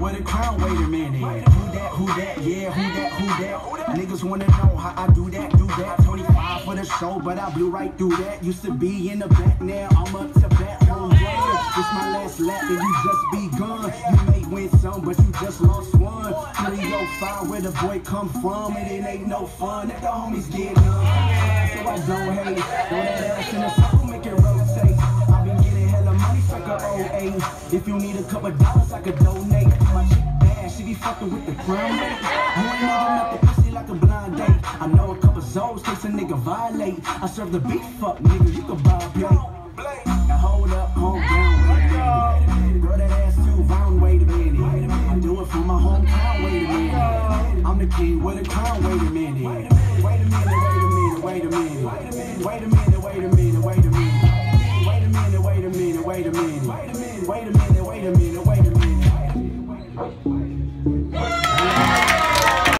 with a crown. Wait a minute. Who that? Who that? Yeah, who that? Who that? Niggas wanna know how I do that, do that. 25 for the show, but I blew right through that. Used to be in the back, now I'm up to bat. Home run. This my last lap, and you just begun. You may win some, but you just lost one. 305, where the boy come from, and it ain't no fun. Let the homies get none. So I don't hate. Throw that ass in the circle, make it rotate. I been getting hella money, sucker 08. If you need a couple dollars, I could donate popping with the grind. You ain't never met the pussy like a blind date. I know a couple zones case a nigga violate. I serve the beef up, nigga, you can buy a plate. Now hold up, hold down, wait a minute. Girl, that ass too round, wait a minute. Do it for my hometown, wait a minute. I'm the king with a crown, wait a minute. Wait a minute, wait a minute, wait a minute, wait a minute. Wait a minute, wait a minute, wait a minute. Wait a minute, wait a minute, wait a minute. Wait a minute, wait a minute, wait a minute.